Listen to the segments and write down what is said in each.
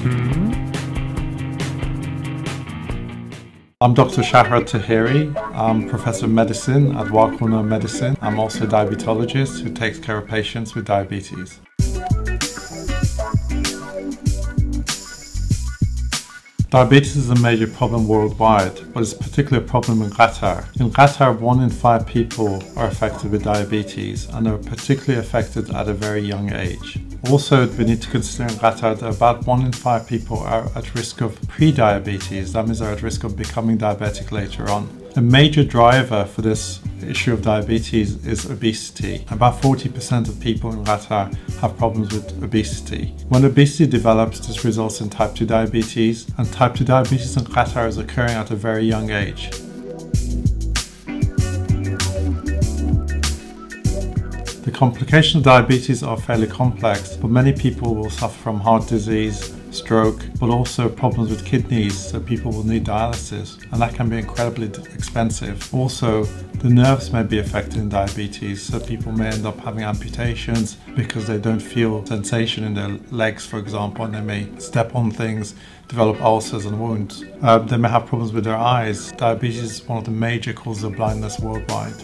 Mm-hmm. I'm Dr. Shahrad Taheri. I'm Professor of Medicine at Weill Medicine. I'm also a diabetologist who takes care of patients with diabetes. Diabetes is a major problem worldwide, but it's particularly a problem in Qatar. In Qatar, one in five people are affected with diabetes and are particularly affected at a very young age. Also, we need to consider in Qatar that about one in five people are at risk of pre-diabetes, that means they're at risk of becoming diabetic later on. A major driver for this issue of diabetes is obesity. About 40% of people in Qatar have problems with obesity. When obesity develops, this results in type 2 diabetes, and type 2 diabetes in Qatar is occurring at a very young age. The complications of diabetes are fairly complex, but many people will suffer from heart disease, stroke, but also problems with kidneys, so people will need dialysis, and that can be incredibly expensive. Also, the nerves may be affected in diabetes, so people may end up having amputations because they don't feel sensation in their legs, for example, and they may step on things, develop ulcers and wounds. Uh, they may have problems with their eyes. Diabetes is one of the major causes of blindness worldwide.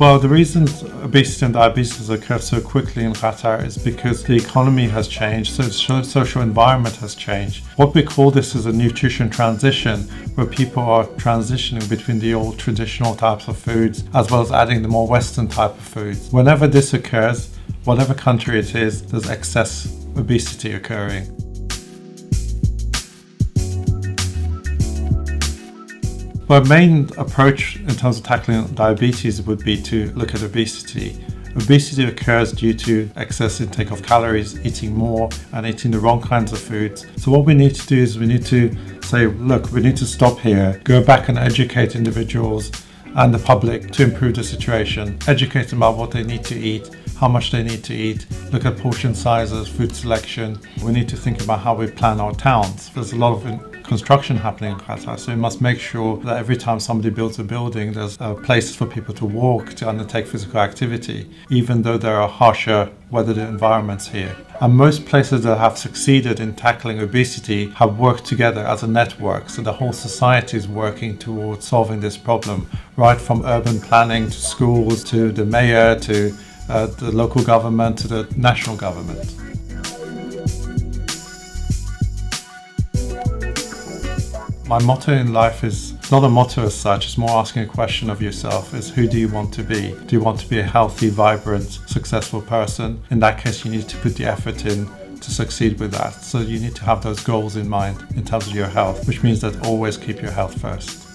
Well, the reason obesity and diabetes occur so quickly in Qatar is because the economy has changed, so the social environment has changed. What we call this is a nutrition transition, where people are transitioning between the old traditional types of foods as well as adding the more Western type of foods. Whenever this occurs, whatever country it is, there's excess obesity occurring. My main approach in terms of tackling diabetes would be to look at obesity. Obesity occurs due to excess intake of calories, eating more, and eating the wrong kinds of foods. So, what we need to do is we need to say, look, we need to stop here, go back and educate individuals and the public to improve the situation, educate them about what they need to eat, how much they need to eat, look at portion sizes, food selection. We need to think about how we plan our towns. There's a lot of construction happening in Qatar. So we must make sure that every time somebody builds a building, there's uh, places for people to walk, to undertake physical activity, even though there are harsher weathered environments here. And most places that have succeeded in tackling obesity have worked together as a network. So the whole society is working towards solving this problem, right from urban planning to schools to the mayor to uh, the local government to the national government. My motto in life is not a motto as such, it's more asking a question of yourself is who do you want to be? Do you want to be a healthy, vibrant, successful person? In that case, you need to put the effort in to succeed with that. So you need to have those goals in mind in terms of your health, which means that always keep your health first.